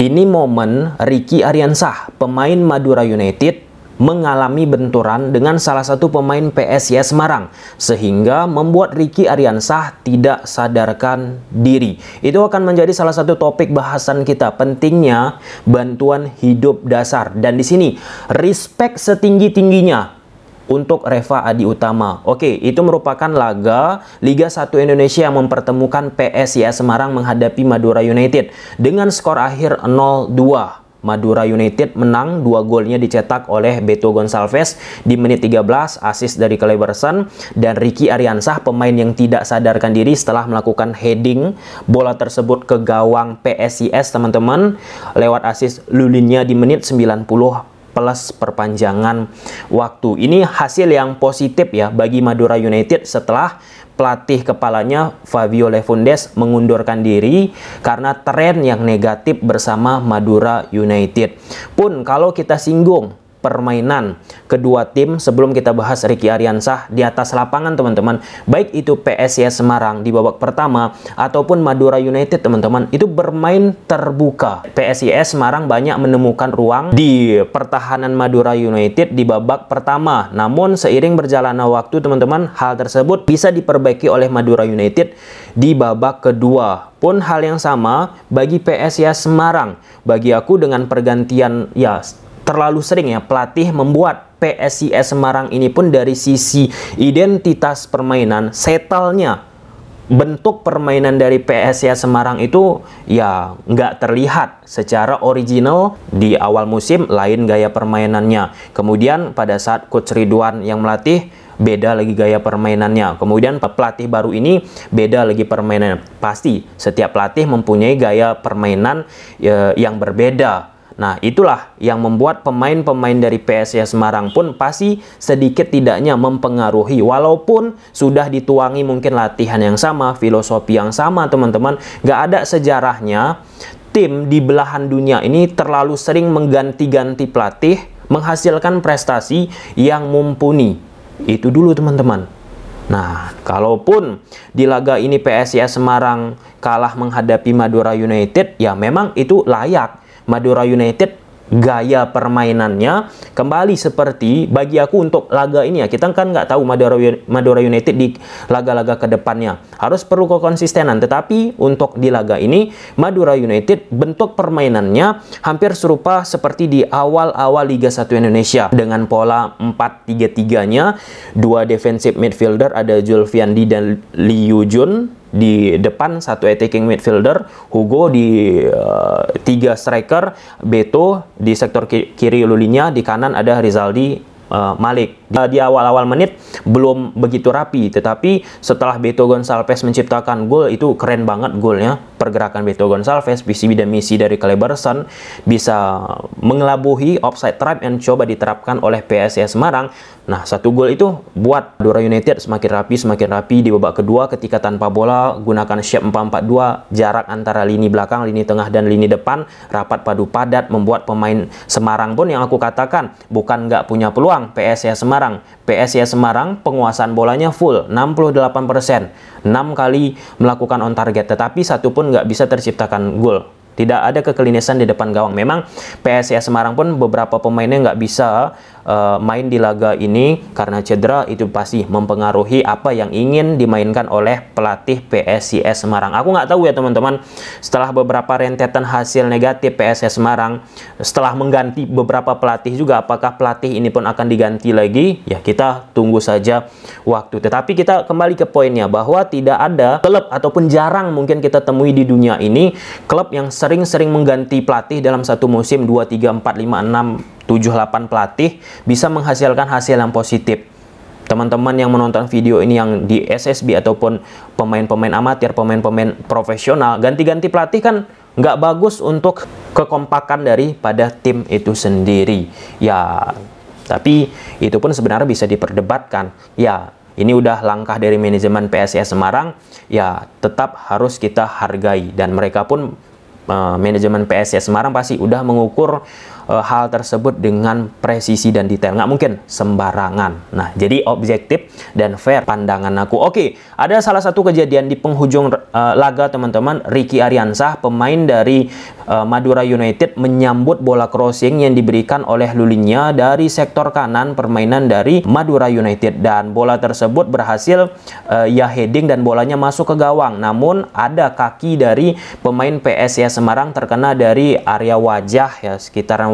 Ini momen Ricky Ariansah, pemain Madura United, mengalami benturan dengan salah satu pemain PSIS Semarang sehingga membuat Ricky Ariansah tidak sadarkan diri. Itu akan menjadi salah satu topik bahasan kita pentingnya bantuan hidup dasar dan di sini respect setinggi-tingginya untuk Reva Adi Utama. Oke, itu merupakan laga Liga 1 Indonesia yang mempertemukan PSIS Semarang menghadapi Madura United dengan skor akhir 0-2. Madura United menang, dua golnya dicetak oleh Beto Gonçalves di menit 13, asis dari Cleberson dan Ricky Ariansah pemain yang tidak sadarkan diri setelah melakukan heading bola tersebut ke gawang PSIS teman-teman lewat asis Lulinnya di menit 90 plus perpanjangan waktu. Ini hasil yang positif ya bagi Madura United setelah pelatih kepalanya Fabio Lefundes mengundurkan diri karena tren yang negatif bersama Madura United. Pun kalau kita singgung permainan kedua tim. Sebelum kita bahas Ricky Ariansah di atas lapangan teman-teman baik itu PSIS Semarang di babak pertama ataupun Madura United teman-teman itu bermain terbuka. PSIS Semarang banyak menemukan ruang di pertahanan Madura United di babak pertama. Namun seiring berjalannya waktu teman-teman hal tersebut bisa diperbaiki oleh Madura United di babak kedua. Pun hal yang sama bagi PSIS Semarang. Bagi aku dengan pergantian ya terlalu sering ya pelatih membuat PSIS Semarang ini pun dari sisi identitas permainan setelnya bentuk permainan dari PSIS Semarang itu ya nggak terlihat secara original di awal musim lain gaya permainannya kemudian pada saat Coach Ridwan yang melatih beda lagi gaya permainannya. Kemudian pelatih baru ini beda lagi permainan. Pasti setiap pelatih mempunyai gaya permainan ya, yang berbeda. Nah, itulah yang membuat pemain-pemain dari PSIS Semarang pun pasti sedikit tidaknya mempengaruhi. Walaupun sudah dituangi mungkin latihan yang sama, filosofi yang sama, teman-teman. Gak ada sejarahnya tim di belahan dunia ini terlalu sering mengganti-ganti pelatih, menghasilkan prestasi yang mumpuni. Itu dulu, teman-teman. Nah, kalaupun di laga ini PSIS Semarang kalah menghadapi Madura United, ya memang itu layak Madura United gaya permainannya kembali seperti bagi aku untuk laga ini ya. Kita kan nggak tahu Madura Madura United di laga-laga ke depannya harus perlu kekonsistenan. Tetapi untuk di laga ini Madura United bentuk permainannya hampir serupa seperti di awal-awal Liga 1 Indonesia. Dengan pola 4-3-3 nya dua defensive midfielder ada Julfiandi dan Liu Jun di depan satu attacking midfielder, Hugo di uh, tiga striker, Beto di sektor kiri lulinya, di kanan ada Rizaldi uh, Malik. Di awal-awal menit belum begitu rapi, tetapi setelah Beto Gonçalves menciptakan gol itu keren banget golnya. Pergerakan Beto Gonçalves, visi dan misi dari Cleberson bisa mengelabuhi offside trap yang coba diterapkan oleh PSIS Semarang Nah, satu gol itu buat Madura United semakin rapi, semakin rapi di babak kedua ketika tanpa bola gunakan shape 4-4-2, jarak antara lini belakang, lini tengah, dan lini depan rapat padu padat membuat pemain Semarang pun yang aku katakan bukan nggak punya peluang PSIS Semarang. PSIS Semarang penguasaan bolanya full 68%, 6 kali melakukan on target, tetapi satu pun nggak bisa terciptakan gol. Tidak ada kekelinisan di depan gawang. Memang PSIS Semarang pun beberapa pemainnya nggak bisa uh, main di laga ini karena cedera itu pasti mempengaruhi apa yang ingin dimainkan oleh pelatih PSIS Semarang. Aku nggak tahu ya teman-teman setelah beberapa rentetan hasil negatif PSIS Semarang setelah mengganti beberapa pelatih juga apakah pelatih ini pun akan diganti lagi ya kita tunggu saja waktu. Tetapi kita kembali ke poinnya bahwa tidak ada klub ataupun jarang mungkin kita temui di dunia ini klub yang sering-sering mengganti pelatih dalam satu musim 2 3 4 5 6 7-8 pelatih bisa menghasilkan hasil yang positif. Teman-teman yang menonton video ini yang di SSB ataupun pemain-pemain amatir, pemain-pemain profesional, ganti-ganti pelatih kan nggak bagus untuk kekompakan daripada tim itu sendiri. Ya, tapi itu pun sebenarnya bisa diperdebatkan. Ya, ini udah langkah dari manajemen PSIS Semarang, ya tetap harus kita hargai dan mereka pun uh, manajemen PSIS Semarang pasti udah mengukur uh, hal tersebut dengan presisi dan detail. Nggak mungkin sembarangan. Nah, jadi objektif dan fair pandangan aku. Oke, ada salah satu kejadian di penghujung uh, laga teman-teman. Ricky Ariansah, pemain dari uh, Madura United menyambut bola crossing yang diberikan oleh Lulinya dari sektor kanan permainan dari Madura United dan bola tersebut berhasil uh, ya heading dan bolanya masuk ke gawang. Namun ada kaki dari pemain PSIS Semarang terkena dari area wajah ya sekitaran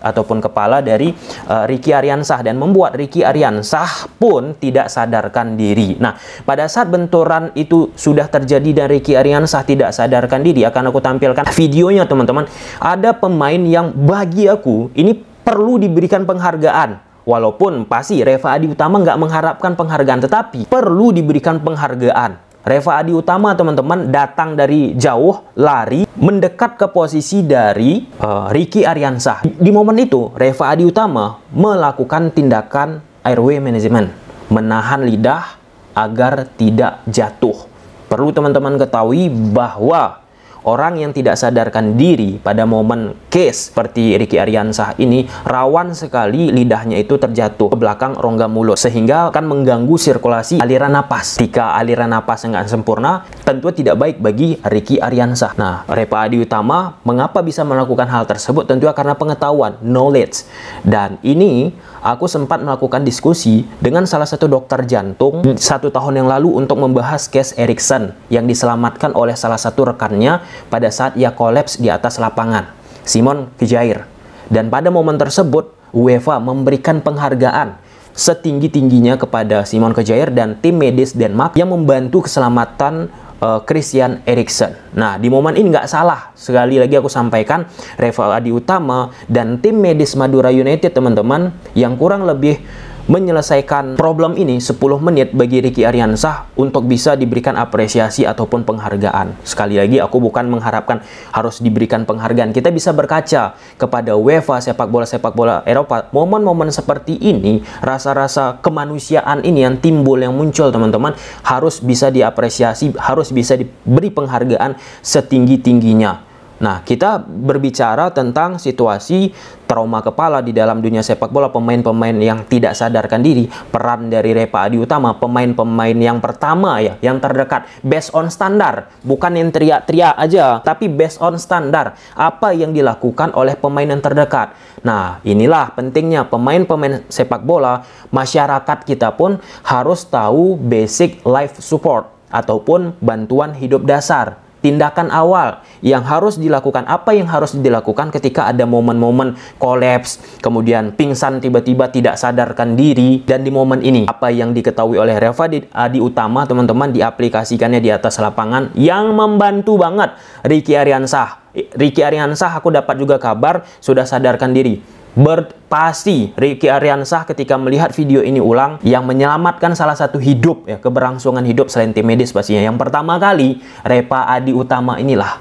ataupun kepala dari uh, Ricky Ariansah dan membuat Ricky Ariansah pun tidak sadarkan diri. Nah, pada saat benturan itu sudah terjadi dan Ricky Ariansah tidak sadarkan diri akan aku tampilkan videonya teman-teman. Ada pemain yang bagi aku ini perlu diberikan penghargaan. Walaupun pasti Reva Adi Utama nggak mengharapkan penghargaan, tetapi perlu diberikan penghargaan. Reva Adi Utama teman-teman datang dari jauh lari mendekat ke posisi dari uh, Ricky Ariansah. Di momen itu Reva Adi Utama melakukan tindakan airway management, menahan lidah agar tidak jatuh. Perlu teman-teman ketahui bahwa orang yang tidak sadarkan diri pada momen case seperti Ricky Ariansah ini rawan sekali lidahnya itu terjatuh ke belakang rongga mulut sehingga akan mengganggu sirkulasi aliran napas. Jika aliran napas enggak sempurna, tentu tidak baik bagi Ricky Ariansah. Nah, Repa Adi Utama mengapa bisa melakukan hal tersebut? Tentu karena pengetahuan, knowledge. Dan ini aku sempat melakukan diskusi dengan salah satu dokter jantung satu tahun yang lalu untuk membahas case Erikson yang diselamatkan oleh salah satu rekannya pada saat ia kolaps di atas lapangan, Simon Kejair. Dan pada momen tersebut, UEFA memberikan penghargaan setinggi-tingginya kepada Simon Kejair dan tim medis Denmark yang membantu keselamatan uh, Christian Eriksen. Nah, di momen ini nggak salah. Sekali lagi aku sampaikan, Reva Adi Utama dan tim medis Madura United, teman-teman, yang kurang lebih menyelesaikan problem ini 10 menit bagi Ricky Ariansah untuk bisa diberikan apresiasi ataupun penghargaan. Sekali lagi aku bukan mengharapkan harus diberikan penghargaan. Kita bisa berkaca kepada UEFA sepak bola sepak bola Eropa. Momen-momen seperti ini, rasa-rasa kemanusiaan ini yang timbul yang muncul teman-teman harus bisa diapresiasi, harus bisa diberi penghargaan setinggi-tingginya. Nah, kita berbicara tentang situasi trauma kepala di dalam dunia sepak bola pemain-pemain yang tidak sadarkan diri. Peran dari Repa Adi Utama pemain-pemain yang pertama ya yang terdekat. Based on standar bukan yang teriak-teriak aja tapi based on standar. Apa yang dilakukan oleh pemain yang terdekat. Nah inilah pentingnya pemain-pemain sepak bola. Masyarakat kita pun harus tahu basic life support ataupun bantuan hidup dasar tindakan awal yang harus dilakukan, apa yang harus dilakukan ketika ada momen-momen kolaps, kemudian pingsan tiba-tiba tidak sadarkan diri, dan di momen ini apa yang diketahui oleh Reva di, Adi Utama teman-teman diaplikasikannya di atas lapangan yang membantu banget Ricky Ariansah. Ricky Ariansah aku dapat juga kabar sudah sadarkan diri berpasti Ricky Ariansah ketika melihat video ini ulang yang menyelamatkan salah satu hidup ya keberlangsungan hidup selain tim medis pastinya. Yang pertama kali Repa Adi Utama inilah.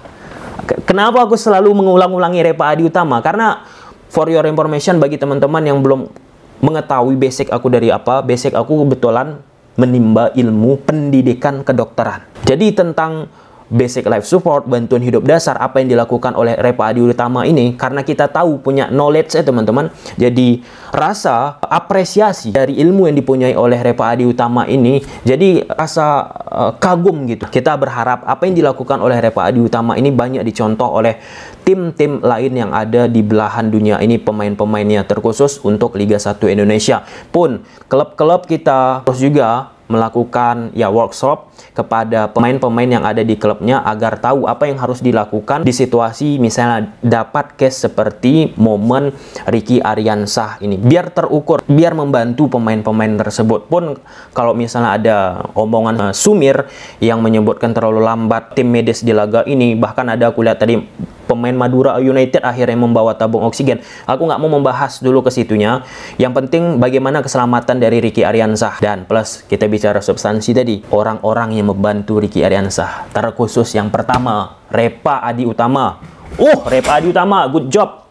Kenapa aku selalu mengulang-ulangi Repa Adi Utama? Karena for your information bagi teman-teman yang belum mengetahui basic aku dari apa basic aku kebetulan menimba ilmu pendidikan kedokteran. Jadi tentang basic life support, bantuan hidup dasar, apa yang dilakukan oleh Repa Adi Utama ini, karena kita tahu punya knowledge ya teman-teman, jadi rasa apresiasi dari ilmu yang dipunyai oleh Repa Adi Utama ini, jadi rasa uh, kagum gitu. Kita berharap apa yang dilakukan oleh Repa Adi Utama ini banyak dicontoh oleh tim-tim lain yang ada di belahan dunia ini pemain-pemainnya terkhusus untuk Liga 1 Indonesia pun klub-klub kita terus juga melakukan ya workshop kepada pemain-pemain yang ada di klubnya agar tahu apa yang harus dilakukan di situasi misalnya dapat case seperti momen Ricky Ariansah ini. Biar terukur biar membantu pemain-pemain tersebut. Pun kalau misalnya ada omongan uh, Sumir yang menyebutkan terlalu lambat tim medis di laga ini bahkan ada aku lihat tadi pemain Madura United akhirnya membawa tabung oksigen. Aku nggak mau membahas dulu ke situnya. Yang penting bagaimana keselamatan dari Ricky Ariansah. Dan plus kita bicara substansi tadi. Orang-orang yang membantu Ricky Ariansah. Terkhusus yang pertama, Repa Adi Utama. Oh, Repa Adi Utama, good job.